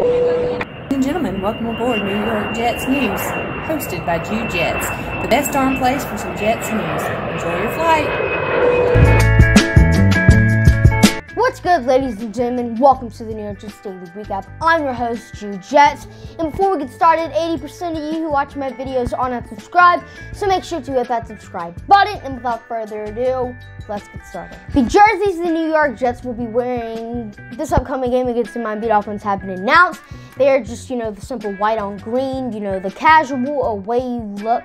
Ladies and gentlemen, welcome aboard New York Jets News, hosted by Jude Jets, the best darn place for some Jets news. Enjoy your flight. What's good, ladies and gentlemen? Welcome to the New York Jets Daily Recap. I'm your host, Jude Jets. And before we get started, 80% of you who watch my videos are not subscribed, so make sure to hit that subscribe button. And without further ado, let's get started. The jerseys the New York Jets will be wearing this upcoming game against the Miami Dolphins have been announced. They are just, you know, the simple white on green, you know, the casual away look.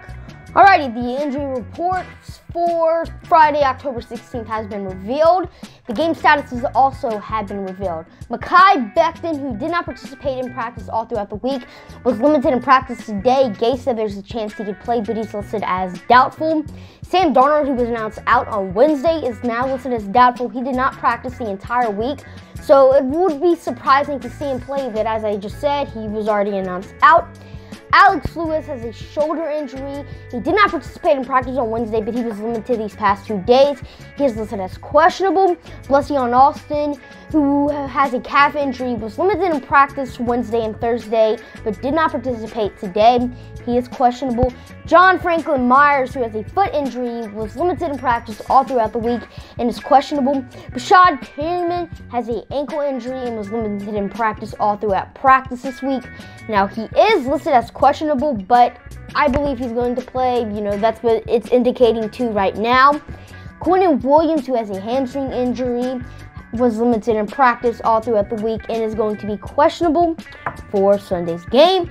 Alrighty, the injury reports for Friday, October 16th has been revealed. The game statuses also have been revealed. Mekhi Becton, who did not participate in practice all throughout the week, was limited in practice today. Gase said there's a chance he could play, but he's listed as doubtful. Sam Darnold, who was announced out on Wednesday, is now listed as doubtful. He did not practice the entire week, so it would be surprising to see him play, but as I just said, he was already announced out. Alex Lewis has a shoulder injury. He did not participate in practice on Wednesday, but he was limited these past two days. He is listed as questionable. Blessuan Austin, who has a calf injury, was limited in practice Wednesday and Thursday, but did not participate today. He is questionable. John Franklin Myers, who has a foot injury, was limited in practice all throughout the week and is questionable. Breshad Perriman has an ankle injury and was limited in practice all throughout practice this week. Now, he is listed as questionable, but I believe he's going to play. You know, that's what it's indicating to right now. Quinnen Williams, who has a hamstring injury, was limited in practice all throughout the week and is going to be questionable for Sunday's game.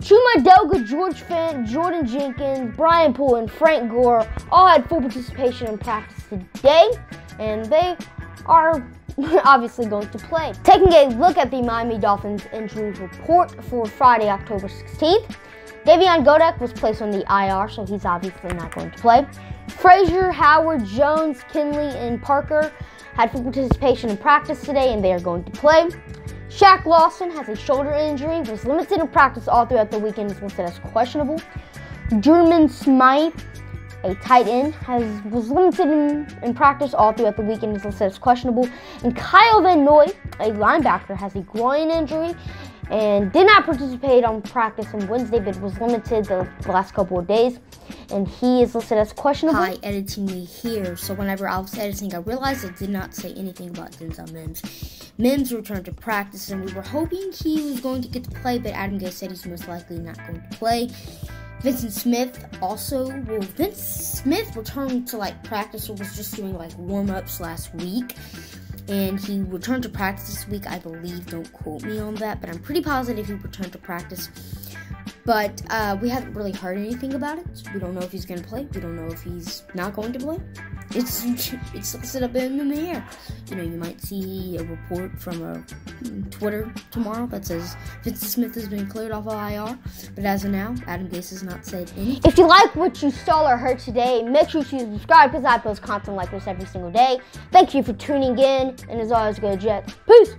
Chuma Edoga, George Fant, Jordan Jenkins, Brian Poole, and Frank Gore all had full participation in practice today, and they are obviously going to play. Taking a look at the Miami Dolphins injury report for Friday, October 16th, Davion Godek was placed on the IR, so he's obviously not going to play. Frazier, Howard, Jones, Kinley, and Parker had full participation in practice today, and they are going to play. Shaq Lawson has a shoulder injury, was limited in practice all throughout the weekend, is listed as questionable. Durham Smythe, a tight end, has was limited in, in practice all throughout the weekend, is listed as questionable. And Kyle Van Noy, a linebacker, has a groin injury and did not participate on practice on Wednesday, but was limited the, last couple of days. And he is listed as questionable. Hi, editing me here. So whenever I was editing, I realized I did not say anything about Denzel Mims. Mims returned to practice, and we were hoping he was going to get to play, but Adam Gase said he's most likely not going to play. Vyncint Smith also, well, Vince Smith returned to like practice or was just doing like warm ups last week and he returned to practice this week, I believe. Don't quote me on that, but I'm pretty positive he returned to practice. But uh, we haven't really heard anything about it. we don't know if he's going to play. We don't know if he's not going to play. It's it's set up in the air. You know, you might see a report from a hmm, Twitter tomorrow that says Vyncint Smith has been cleared off of IR. But as of now, Adam Gase has not said anything. If you like what you saw or heard today, make sure to subscribe because I post content like this every single day. Thank you for tuning in, and as always, go Jets. Peace.